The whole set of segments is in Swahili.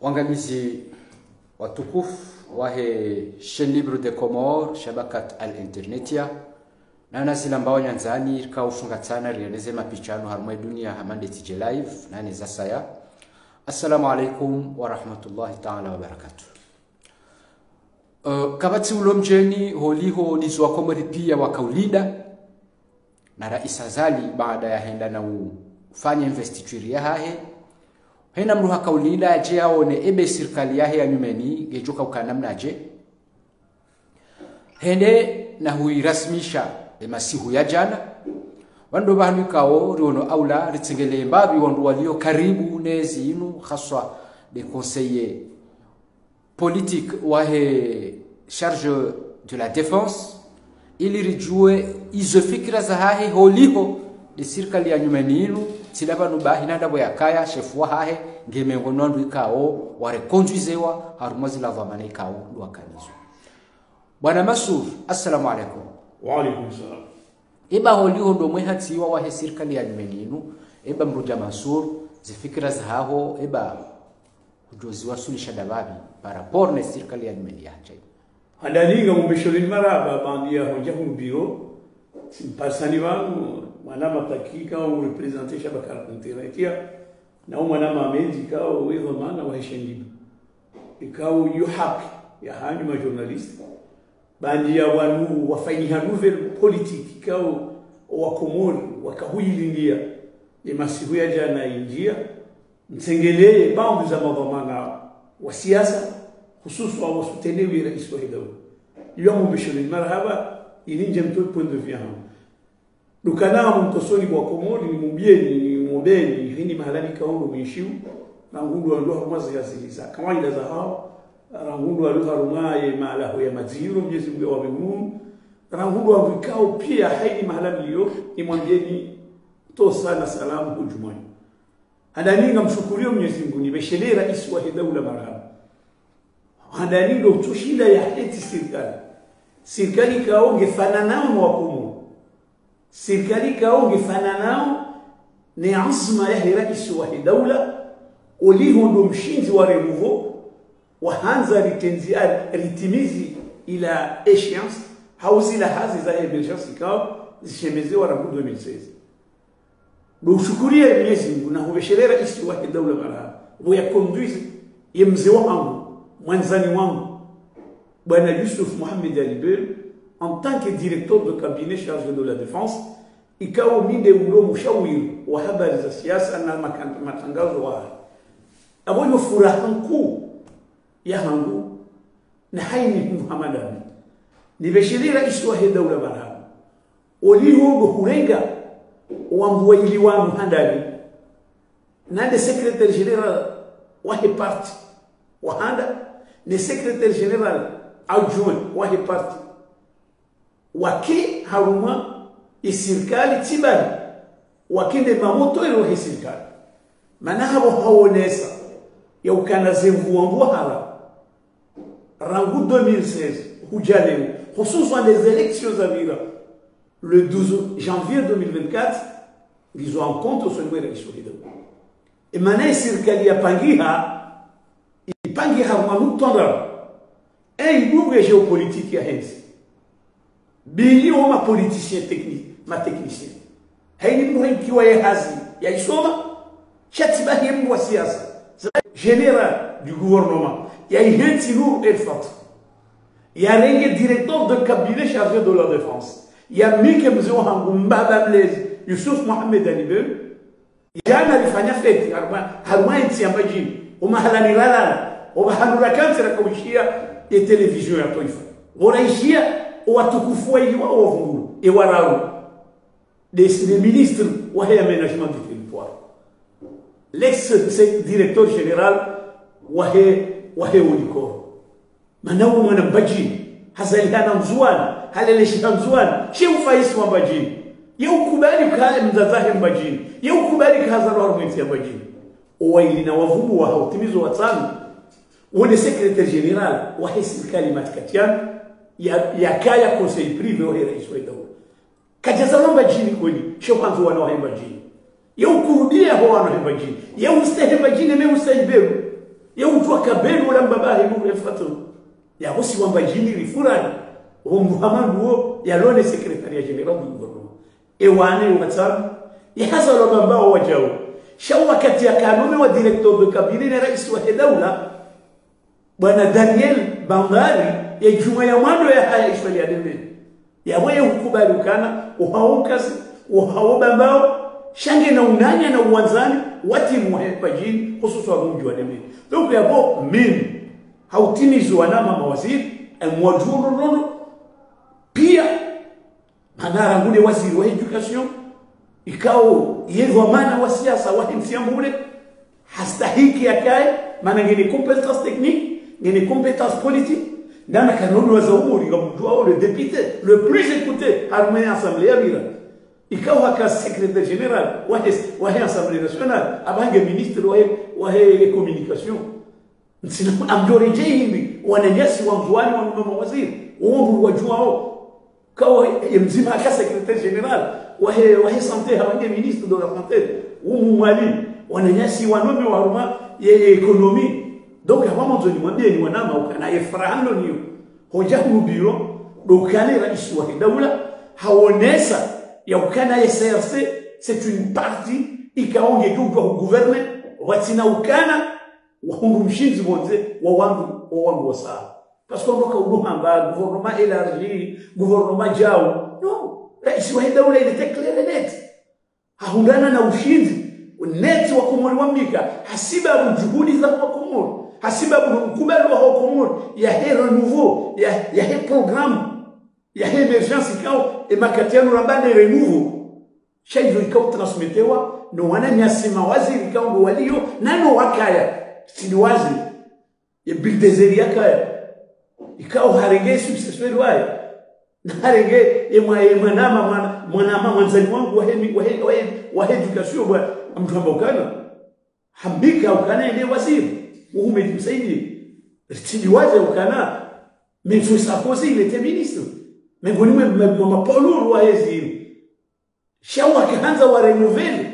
Wangamizi watukufu wahe chaîne libre de Comore shabakat al internetia nana sila mbao nyanzani ka ufunga tsana rieneze mapichano harmwe dunia hamande tije live nane za saya. Assalamu alaikum wa rahmatullahi ta'ala wa barakatuh. Uh, kabati ulomjeni holiho nizwa komori pia wakaulida na raisa azali baada ya henda na ufanya investiture ya hahe hena mru hakaulida aje aone ebe serikali yahe ya nyumeni gejoka ukanamna aje hende na huirasmisha emasihu ya jana. Wando riono aula mbabi wandu walio karibu nezi inu haswa de conseiller politique wahe charge de la défense ili rijue izo fikira za hahe holiho de serikali ya nyumeni sila banu bahi nanda boya kaya shefu wa hahe ngemengo nandu ikawo ware conduisewa haruma zila dhamana ikawo ndo akanizo bwana masur assalamu alaikum. Wa alaikum salam. Iba holiho ndo mwe hatiwa wahe serikali ya nyumeninu iba mruja masur zifikira zahaho iba ujozi wasulisha dababi parapor ne serikali ya nyumeni yache handaninga mumbesholeni maraba bandia hoja humbiro simpasani wangu mwanama takika au represente shabakar itia na mwanama amenzi kao wezo maana wa heshendibu ikao yu haki ya hanyu ma journalist. Ya wanu wafanyiha nouvelle politique ikao wakomori wakahuyilindia ya jana injia. Mtsengeleye bandu za madhamana wa siasa hususu wa wasutenewi rais wa hidawu yamu bishoni marhaba ininje nje point de vue hamu dukana mtosoni kwa komodi ni mubieni ni mobeni hini mahalani kaundu mishiu na ngundu wa ndoa mwazi ya ziliza kawaida za hao rangundu wa lugha rumaye maalahu ya maziro mjezi mwe wa mbinguni rangundu wa vikao pia haini mahala mlio ni mwambieni tosa na salamu hujumani hadaninga mshukurio Mwenyezi Mungu ni beshelee rais wa daula marhaba hadaninga utushida ya heti serikali serikali kaonge fananao mwakumu serikali kaonge fananao ni azma ya raisi wa daula. Ulihu ndo mshinzi wa revuvo wahanza ritenzi ritimizi ila échéance hauzila hazi za emergence zishemeze zishemezewa rabu 2016 ushukurie Mwenyezi Mungu na hubesherera isi wa daula mara huya conduise ye mzee wangu mwanzani wangu bwana Yusuf Mohamed Alibel en tant que directeur de cabinet chargé de la défense ikawa minde ulo mshawiri wa habari za siasa na matangazo wa abo furaha kuu ya hangu na haini Muhammad Ali nibeshiri rais wa daula mara oliho hurenga wambuwaili wanu handali nande secrétaire général wahe parti wahanda ne secrétaire général aujue wahepati waki haruma isirikali tibali. Wakinde mamutoero hisirikali mana habo hawonesa yaukana zemvuamvua hala. Rangu 2016 hujaleu hususan les élections à vira. Le 12 janvier 2024 ils ont en compte au sommet de l'issue de et maintenant il osonimwera isolida emana isirikali yapangiha ipangiha mwamutondawa un double géopolitique ya hensi bili ma politicien technique ma technicien. Isoma chatiba himu wa siasa général du gouvernement. El fat ya renge directeur de cabinet chargé de la défense. Ya mike mzee wangu mbaba mlezi Yusuf Mohamed Alibel jana alifanya feti haruma nchi ya majini umahalani lalala umahanura kansera kawishia ya television ya taifa wanaishia watukufu wa iwa wa vunguru e wararu des ministres wa aménagement du territoire. L'ex directeur général wa wa ulikoro manawu mwana mbajini hazalihana mzuana haleleshika mzuani she ufaisi wa mbajini ye ukubali kale mzazahe mbajini ye ukubali kahazalo harumwezi ya mbajini owaili na wavumu wa hautimizo watano wone secrétaire général wa serikali matikatiana ya, ya kaya conseil privé wa rais wa daula kajazalo mbajini kweli she kwanza wana wa mbajini ye ukurudia ho wana mbajini ye ustahe mbajini me ustahe beru ya mtu akabeni wala mbabahe nuru efatu ya bosi wamba jini rifurani o muhammadu wo ya lone secretariat general du gouvernement. E wane whatsapp ya hasa lo mambao wajao shau wakati ya kanuni wa directeur de cabinet na rais wa daula bwana Daniel ya juma ya mwando ya haya ishwali ya dende ya wewe ukubali ukana uhaukasi uhaubambao shange na unanya na uwanzani wati muhepa jini hususu wa mji wa dende donc yabo mimi hautimizi waziri mwajuru nono pia manara ngule waziri wa education ikao yedwa mana wa siasa wa msiambule hastahiki akae maana ngine competence technique ngine competence politique. Kanuni wa zaumuri ngamjua le député le plus écouté harmé assemblée ya bila ikao haka secrétaire général wa wa assemblée nationale. Ministre wa wa communication. Nsina amjoreje hivi wananyasi wa mzuani wa mama waziri wao wajuao kawa mzima aka secrétaire général. Wahe wahe santé hawange ministre de la santé umu mwali wananyasi wanome wa ruma ye economie donc hapa mwanzo ni mwambie ni wanama ukana efrahando niyo hoja kubiro dokane rais wa daula haonesa ya ukana CRC c'est une partie ikaonge kwa gouverner watina ukana wahungu mshinzi bonze wa wangu wa wangu wa saa. Parce qu'on doit un gouvernement élargi gouvernement jao. Non rais wa daula était clair et net. Haundana na ushinzi net wa komori wa mika hasibabu juhudi za wa komori hasibabu mkubali wa komori ya he renouveau ya ya he programme ya he emergence ikao e makatiano rambane renouveau shaizo ikao transmetewa no wana nyasima waziri ikao ngo nano wakaya sini waziri ya bildezeria kaya ikao harenge successful wae harenge emwa emwanama mwana mwanama mwanzani wangu wa hemi wa he, wa he, wa education bwa mtamba ukana hambika ukana ile waziri ume msaidi tidi au Canada, mais sous Sarkozy il était ministre. Mais vous mwe mama Paulo wa hezi shawa kaanza wa renouveler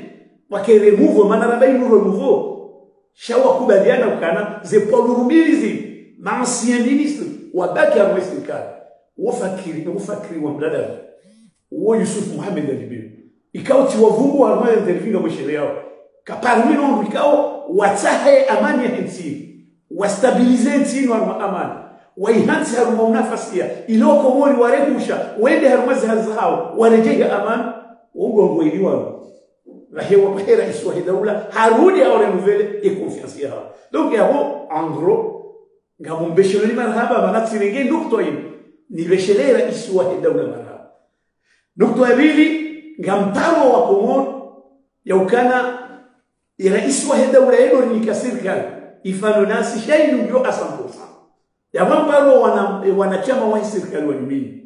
wakeremove maana rabai renouveau shawa kubaliana ukana ze Paulo Rumizi ancien ministre. Wabaki ya serikali wafakiri wafakiri wa mdada. Wo Yusuf Mohamed Alibi. Ikao ti wavungu wa mwe intervinga mshele yao kaparmi no ikao watahe amani ya nchi wastabilize nchi no amani. Waihansi haruma unafasia. Iloko mori warebusha wende haruma zihazao warejehe amani. Ugongo iliwa rahewa bahera iswa daula. Harudi au renouveler et confiance ya donc yabo en gros ngamumbeshelo ni marhaba banatsirenge nukto ino nibeshelera iswa daula marhaba nukto ya pili ngamparo wa komoro ya ukana ya rais wa daula yeno ni kasirka ifano nasi shainu ndio asambosa ya mamparo wana wanachama wa serikali wa nyumbani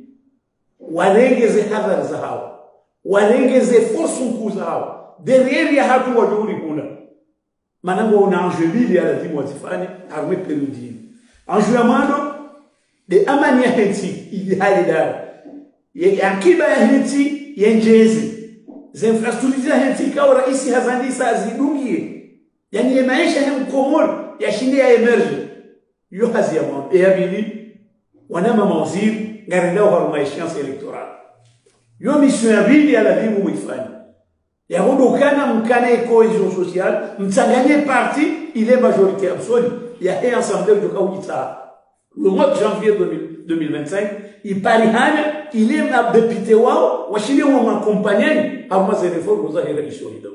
walengeze hadhar za hao walengeze fosu mkuu za hawa. Derrière ya hatu wajuri kuna. Manango una anjebili ya lazima wazifanye arme peludini anju ya mano de amani ya henti ili hali dara akiba ya henti yenjezi infrastructure ya henti ikawa raisi hazandisa azidungie yani ya maisha ya mkomori ya shinde ya emerge. Yo hazi ya mando ya bili wanama mawaziri ngarendao haruma échéance électorale yo mission ya bili ya lazima muifanye. Yaondokana mkane cohésion sociale mtsanganye parti il est majorité absolue ya he assemblée de kaujita le mois de janvier 2025 iparihana il est na député wao washinde wa makompanyani ama za reforme za hera ishohida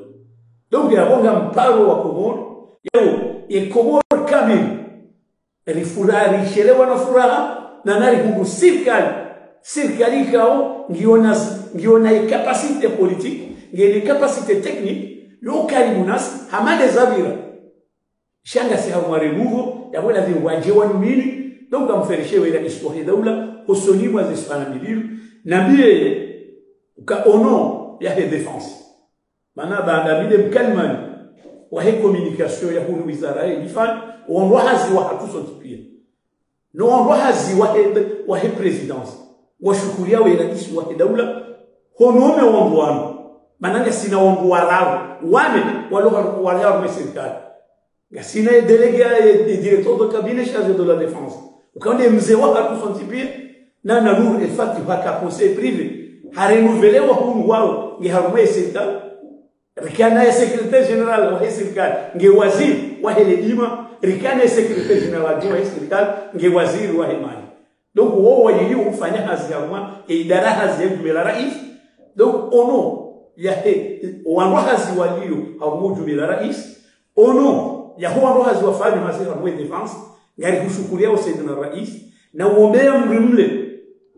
donc yabonga mparo wa komoro yao e komoro kamili rifurahi shelewa na furaha na nari kungu sirkali sirkali kao ngiona ngiona capacité politique ngene capacité technique yo karibu nasi hamade zabira shanga si hawa removo ya wala zi waje wanu mili donc amferishe wela histoire daula husoni mwa zisana miliru nabie ka ono ya he défense mana banda bide mkalmani wa he communication ya hunu wizara ya ifan onwa hazi wa hatuso tipia no onwa hazi wa he wa he présidence. Wa shukuria wela histoire daula honome wangu wangu manake sina wangu walao wame walio walio serikali ngasina délégué et directeur de cabinet chargé de la défense ukaonde mzee wa hakusantipia na na nuru efati haka conseil privé harenuvelewa hunu wao nge harumwe serikali. Rikana ya secrétaire général wa serikali nge waziri wa hele rikana ya secrétaire général wa serikali nge waziri wa hemani donc wo wajili ufanya hazi haruma idara hazi ya jumela rais. Donc ono ya he wanwa hazi walio harumu jumela rais. Ono ya huwa ndo hazi wafanya hazi harumwe defense ngari kushukuria usaidina rais na uombea mrimle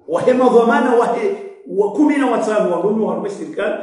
wahema dhamana wahe wa kumi na watano wagomi wa serikali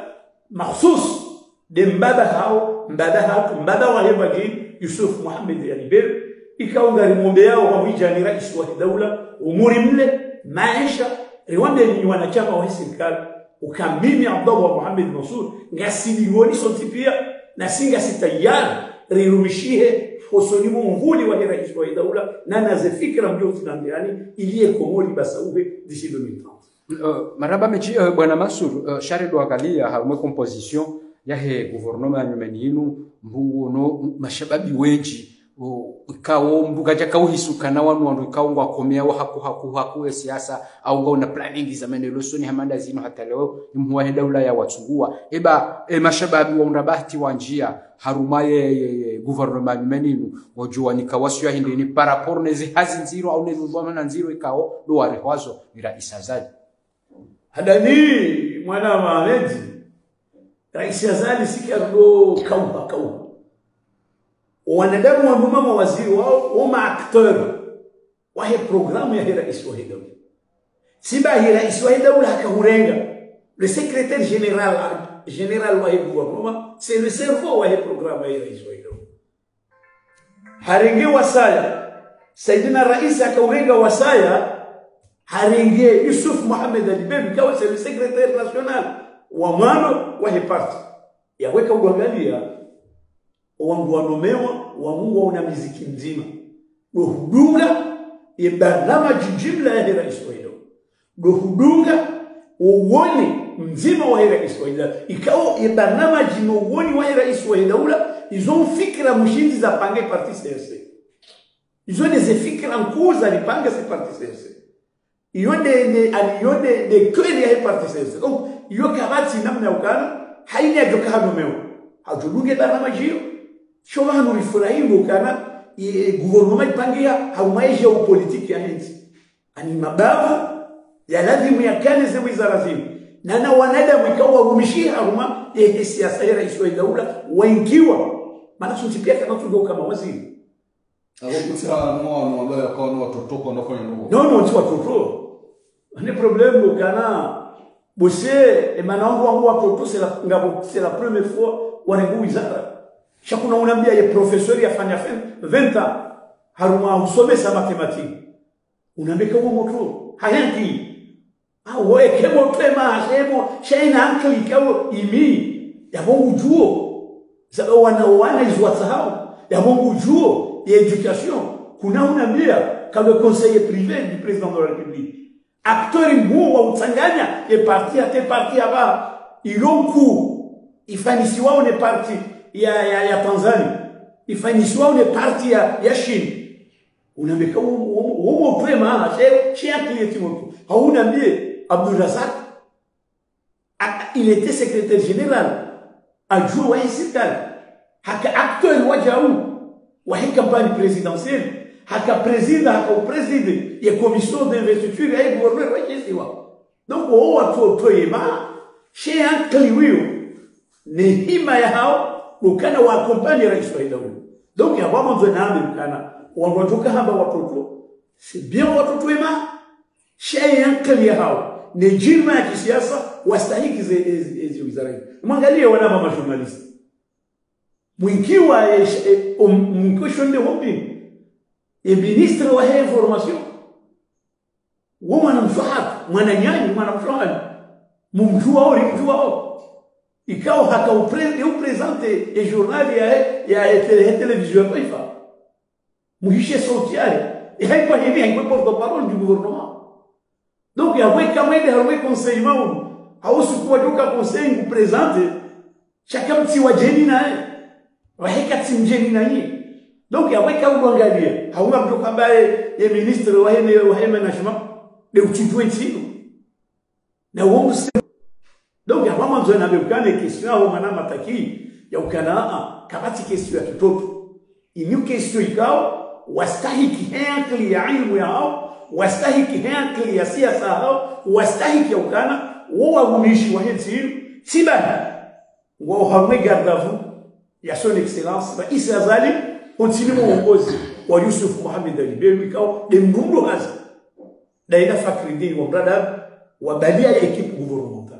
mahsus de mbada hao mbada hao mbada wa hema gini Yusuf Muhammad Yalibel ikao ngari mwombe yao wa mwijani rais wa daula umuri mle maisha. Riwande ni wanachama wa serikali. Ukamimi Abdullah Muhammad Mansur ngasilioni sonti pia na singa sitayari rirumishie hosoni munguli wa rais wa idaula na naze fikra mjo zinambiani iliye komoli basauhe d'ici 2030 Uh, maraba mechi uh, bwana Masur uh, share do angalia hamwe composition ya he gouvernement nyumeni inu mbungu no mashababi wenji ikawo mbuga jaka uhisukana wanu wandu ikawo wa haku haku haku ya siasa au ngao na planning za menelo soni hamanda zino hata leo imhuwa daula ya watsungua eba e mashababi wa unabati wa njia harumaye ye, ye, gouvernement ni inu hindi ni parapor nezi hazi nziro au nezi dhomana nziro ikawo do warehwazo ni raisa zaji hadani mwana wa Ahmed rais Azali sikarudo kauha kaupa wanadamu wa mama waziri wao wama akteur wahe programu ya rais wa daula siba hi rais wa daula hakahurenga le secrétaire général général wa gouvernement c'est le cerveau wa programu ya rais wa hidau harenge wasaya. Saidina rais akaurenga wasaya. Harenge Yusuf Mohamed Ali Bebi kawa c'est le secrétaire national wa mwano wa parti. Yaweka uangalia wangu wanomewa wa Mungu una miziki mzima. Dohudunga ye barnamaji jumla ya hera hilo dohudunga uone mzima wa hera hilo ikawa ye barnamaji uone wa hera wa ula izo fikra mshinzi za pange parti sense. Izo des fikra nkuza lipange se parti sense. Iyo de de aliyo de de kweli ya parti sense. Donc iyo kabati namna ukana haina ya joka hajulunge barnamaji hiyo sho vanhu rifurahingo kana guvernoma ipangia haumaisha upolitiki ya nchi ani mabavu ya lazimu ya kane ze wizara zimu nana wanadamu ikawa warumishia haruma yehe siasa ya rais wa daula waingiwa maana kana tugo kama waziri akokutira mwana ambaye akawa ni watoto kwa ndafanya nuko no no ti watoto ni problème kana bose emana wangu wangu watoto c'est la c'est la première fois warengu wizara shakuna unambia ye profesori yafanya 20 ans haruma usomesa matematiki unambeka uwo moto hayanki awo kemo tema shemo shaina ankli kawo imi. Ya Mungu juo. zaba wana wana izwa ya Mungu juo. Ya education. Kuna unambia kama conseiller privé du président de la république. Acteur mkuu wa utanganya ye parti ate parti aba ilonku. Ifanisi wao ne parti ya, ya, ya Tanzania. Ifanyishwa une parti ya, ya Chine. Unambeka umo prema chez chez un client timoto hauna mbie Abdul Razak. Il était secrétaire général adjoint wa serikali haka acteur wa jau wa campagne présidentielle. Haka président haka président ya commission d'investiture ya gouverneur wa kisiwa donc wao watu toyema chez un client ni hima ya hao ukana wa akompanye rais wa daula donc ya baba mzwe naambi ukana wanatoka hamba watoto. Bien watoto wema shay yankali hao. Ni jirma ya kisiasa wastahiki hizi wizara hizi mwangalie wana mama mwinkiwa mkosho hobi hopi e ministre wa information. Wo mwana mshahara mwana nyani mwana mshahara mumjua au limjua au ikawa hakaupresente e jornali ya ya ya televisão ya taifa muhishe sauti yake e. Haikuwa hivi haikuwa porte parole du gouvernement donc yawe kama ile hawe conseil mau hausu kuwa joka conseil ngu presente chaka mti wa jeni naye waheka timjeni naye donc yaweka uangalie hauna mtu kwamba ye ministre wa hene wa hene management de utujue nsino na uongo donc ya mama nzo na bekane question ya mana mataki ya ukana a kabati question ya kitoto inyu question ikao wastahiki henkli ya ilmu ya hao wastahiki henkli ya siasa hao wastahiki ya ukana Wawa gumishi wa hensi sibana wo hamwe gardavu ya son excellence ba isa zali continue uongozi wa Yusuf Mohamed Ali? Belwi ikao de mbundo hazi daina Fakridi, wa brada wa balia ya ekipe gouvernementale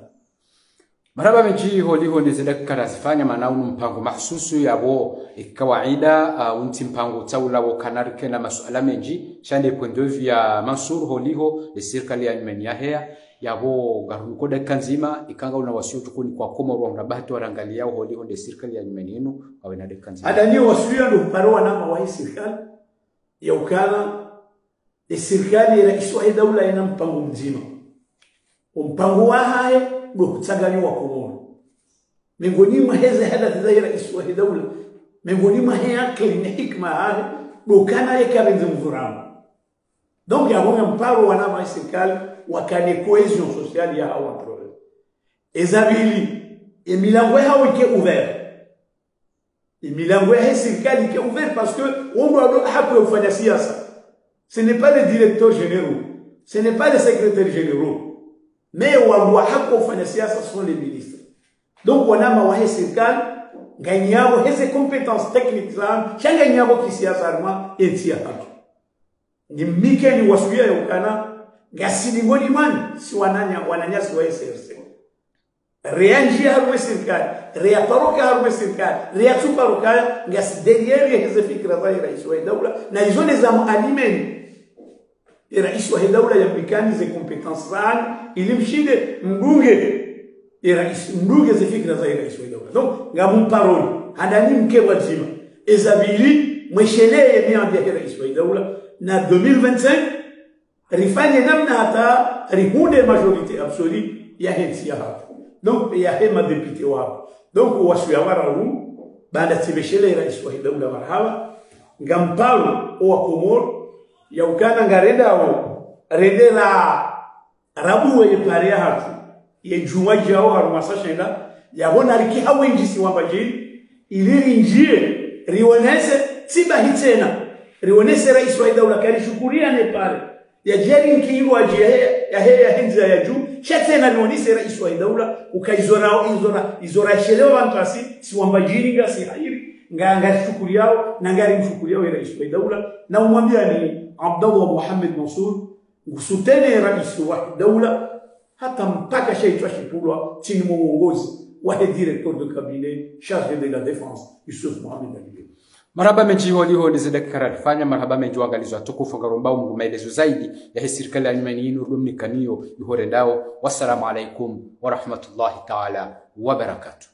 maraba holi zile karazifanya maana unu mpango mahsusu yabo kawaida uh, unti mpango taula wo kanarike na masuala menji. Chande point de vue ya Mansur holiho de serikali ya Armenia hea. Yabo garuko dakika nzima ikanga una wasio tukuni kwa koma rwa mrabati yao holiho de serikali ya Armenia inu awe na dakika nzima niyo wasio ndo paroa na mawahi serikali ya ukana de serikali ya Israeli dawla ina mpango mzima. Mpango wa haya ndo kutsaganywa komoro miongoni mwa heze hadathi za rais wa daula miongoni mwa yake ni hikma haya ndo kana yake benze mvurano. Donc yabonga mparo wana ma serikali wakane cohesion sociale ya hawa ezabili ouvert. Emilango ya ike ouvert parce que on doit hapo kufanya siasa ce n'est pas les directeurs généraux. Ce n'est pas les secrétaires généraux mais walikuwa hako kufanya siasa sont les ministres. Donc wanama wa serikali nganyabo heze compétences techniques zan changa nyabo kisiasa arma etia hatu ni mikeni wasuya yokana ngasini ngoni mani si wananya wananyasi wa SRC reanji harume serikali reatoroka harume serikali reatuparoka ngasi derrière heze fikra za rais wa na hizo zamu za mualimeni rais wa daula ya mikani ze competence zan ilimshinde mbunge rais mbunge ze fikra za rais wa daula donc ngamu parole. Hadani mke wa jima ezabili mweshelee miambia rais wa daula na 2025 rifanye namna hata rihunde majorite absolue ya hensi ya hapo donc ya hema député wao donc wasuya wara huu baada tibeshele rais wa daula marhaba ngampalo wa komoro ya ukana ngarenda o rendela rabu we pare hatu. Ye juma jao harumasa shenda yabona riki hawenji wamba jini iliri njie rionese tiba hitena rionese rais wa idha ulakari shukuria ne pale ya jeri nkiirwa je ya hea ya henza ya juu shatena rionese rais wa daula ukaizora izora izora shelewa bantu asi si wambajini nga si hairi. Nganga shukuri yao na ngari mshukuri yao rais wa daula na umwambia ni Abdullah Muhammad Mansur ngusutene rais wa daula hata mpaka shaitwa shipulwa chini mwa uongozi wa directeur de cabinet chargé de la défense Yusuf Mohamed Ali marhaba menji holiho ndizenda kararifanya marhaba menji wangalizwa tukufu ngarombao mungu maelezo zaidi ya hii serikali ya nyumani yinu rumnikaniyo ihorendao wassalamu alaikum warahmatullahi taala wabarakatuh